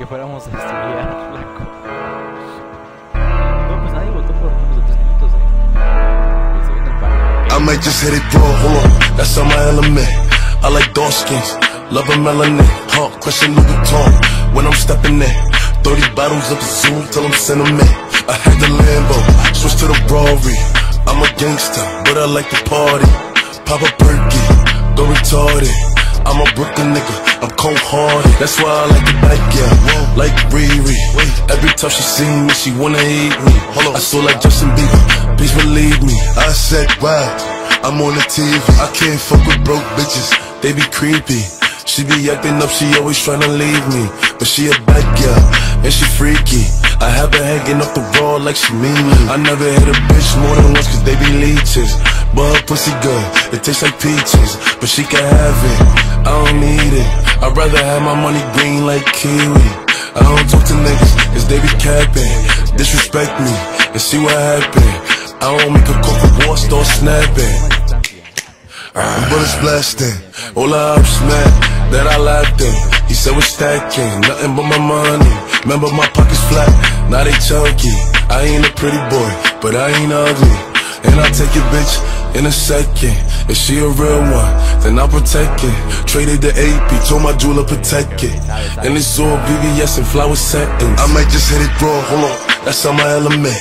que fuéramos a estudiar. No, pues nadie votó por eh. Se viene el. I might just hit it raw, hold on, that's on my element. I like dark skins, love a melanin. Huh, Christian Louboutin when I'm stepping in. 30 bottles of Zoom till I'm sentiment. I had the Lambo, switch to the Rory. I'm a gangster, but I like to party. Pop a perky, go retarded. I'm a Brooklyn nigga, I'm cold hearted. That's why I like the back, yeah. Like Riri. Every time she see me, she wanna eat me. I still like Justin Bieber, please believe me. I said, wow, I'm on the TV. I can't fuck with broke bitches, they be creepy. She be acting up, she always tryna leave me. But she a bad girl, and she freaky. I have her hanging up the wall like she mean me. I never hit a bitch more than once cause they be leeches. But pussy good, it tastes like peaches. But she can have it, I don't need it. I'd rather have my money green like kiwi. I don't talk to niggas cause they be capping. Disrespect me and see what happen. I don't make a for war, start snapping. Bullets blasting, all I up smack that I laughed in. He said we're stacking, nothing but my money. Remember my pockets flat, now they chunky. I ain't a pretty boy, but I ain't ugly. And I'll take your bitch in a second. If she a real one, then I'll protect it. Traded the AP, told my jeweler protect it. And it's all BBS and flower settings. I might just hit it raw, hold on, that's on my element.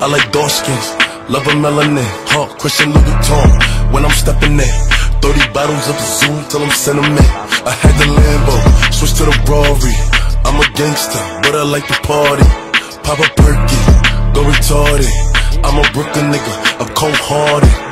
I like dark skins, love a melanin. Huh, Christian Louboutin when I'm stepping in. 30 bottles of Zoom till I'm sentiment. I had the Lambo, switch to the Rory. I'm a gangster, but I like to party. Pop a perky, go retarded. I'm a Brooklyn nigga, I'm cold hearted.